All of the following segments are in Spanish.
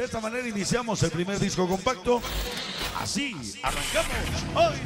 De esta manera iniciamos el primer disco compacto. Así arrancamos hoy.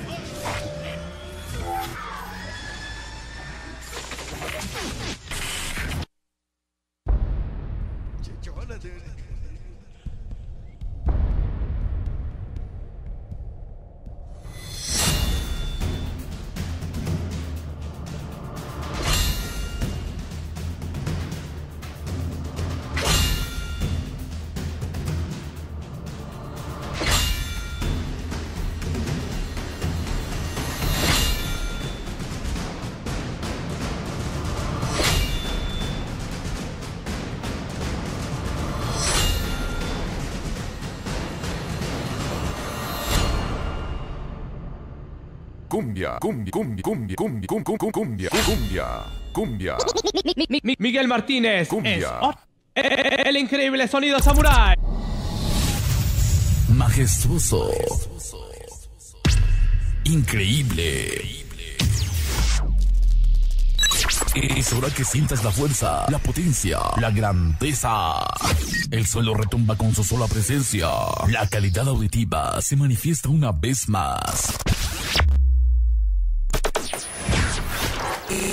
Cumbia, cumbia, cumbia, cumbia, cumbia, cumbia, cumbia, cumbia, cumbia. Miguel Martínez. Cumbia. ot- el increíble sonido samurai. Majestuoso. Increíble. Es hora que sientas la fuerza, la potencia, la grandeza. El suelo retumba con su sola presencia. La calidad auditiva se manifiesta una vez más.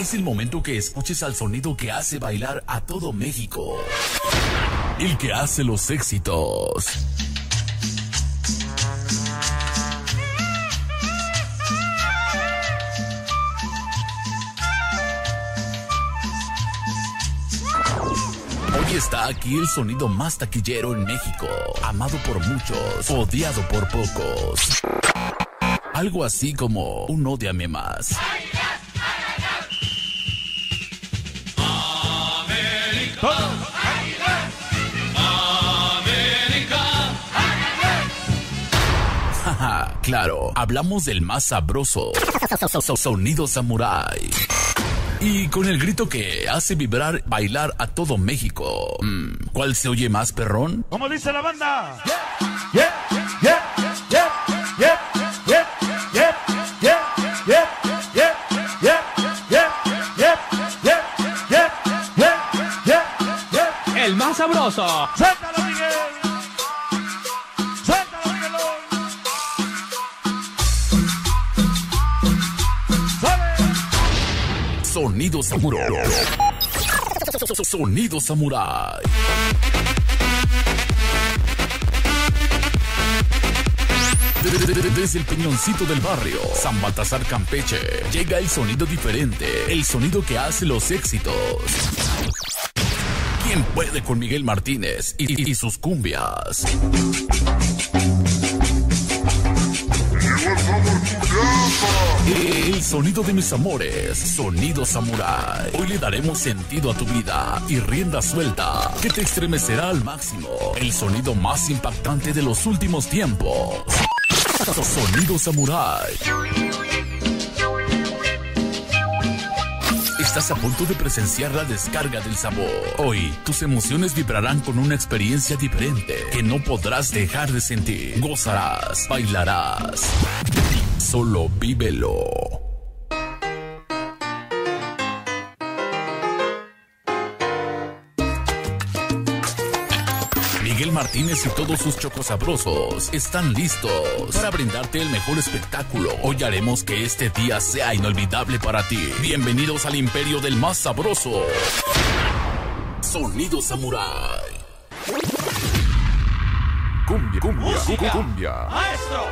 Es el momento que escuches al sonido que hace bailar a todo México. El que hace los éxitos. Hoy está aquí el sonido más taquillero en México, amado por muchos, odiado por pocos. Algo así como un odiame más. Jaja, claro, hablamos del más sabroso. Sonido Samurai. Y con el grito que hace vibrar, bailar a todo México. Mm, ¿Cuál se oye más, perrón? Como dice la banda. Yeah, yeah, yeah, yeah, Sabroso. ¡Suéltalo, Miguel! ¡Suéltalo, Miguelón! ¡Sale! Sonido Samurai. Sonido Samurai. De- de- de- Desde el peñoncito del barrio, San Baltasar Campeche, llega el sonido diferente, el sonido que hace los éxitos. ¿Quién puede con Miguel Martínez y, y- y sus cumbias? El sonido de mis amores, sonido samurai. Hoy le daremos sentido a tu vida y rienda suelta que te estremecerá al máximo. El sonido más impactante de los últimos tiempos. Sonido samurai. Estás a punto de presenciar la descarga del sabor. Hoy, tus emociones vibrarán con una experiencia diferente que no podrás dejar de sentir. Gozarás, bailarás. Solo vívelo. Miguel Martínez y todos sus chocos sabrosos están listos para brindarte el mejor espectáculo. Hoy haremos que este día sea inolvidable para ti. Bienvenidos al imperio del más sabroso. Sonido Samurai. Cumbia, cumbia, cumbia. ¡Maestro!